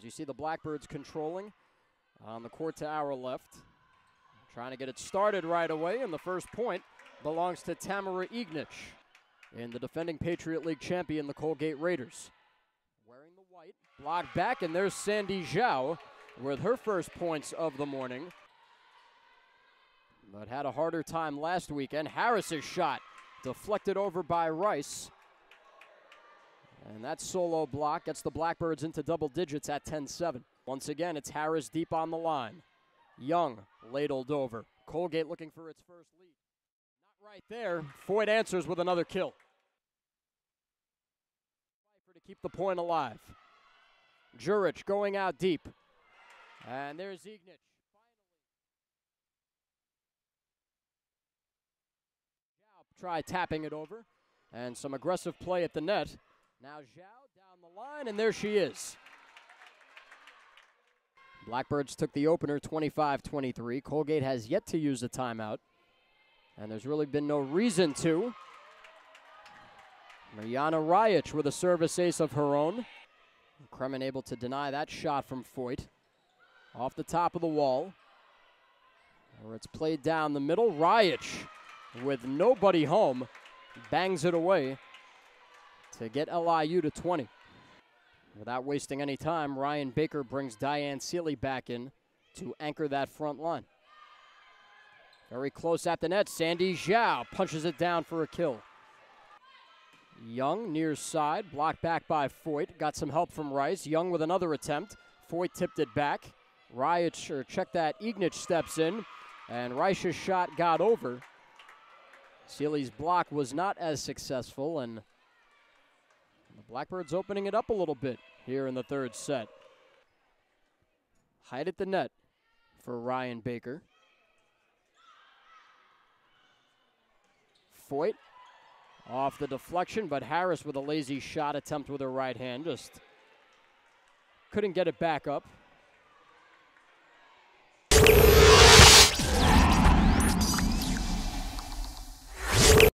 As you see the Blackbirds controlling on the court to our left. Trying to get it started right away, and the first point belongs to Tamara Ignich in the defending Patriot League champion, the Colgate Raiders. Wearing the white, blocked back, and there's Sandy Zhao with her first points of the morning. But had a harder time last weekend. Harris's shot deflected over by Rice. And that solo block gets the Blackbirds into double digits at 10 7. Once again, it's Harris deep on the line. Young ladled over. Colgate looking for its first lead. Not right there. Foyt answers with another kill. To keep the point alive. Jurich going out deep. And there's Ignich. Try tapping it over. And some aggressive play at the net. Now Zhao down the line, and there she is. Blackbirds took the opener 25 23. Colgate has yet to use a timeout, and there's really been no reason to. Mariana Rajic with a service ace of her own. Kremen able to deny that shot from Foyt. Off the top of the wall. Where it's played down the middle. Rajic with nobody home bangs it away to get LIU to 20. Without wasting any time, Ryan Baker brings Diane Seely back in to anchor that front line. Very close at the net. Sandy Zhao punches it down for a kill. Young near side, blocked back by Foyt. Got some help from Rice. Young with another attempt. Foyt tipped it back. Riot, or check that. Ignich steps in, and Rice's shot got over. Seely's block was not as successful, and Blackbirds opening it up a little bit here in the third set. Height at the net for Ryan Baker. Foyt off the deflection, but Harris with a lazy shot attempt with her right hand just couldn't get it back up.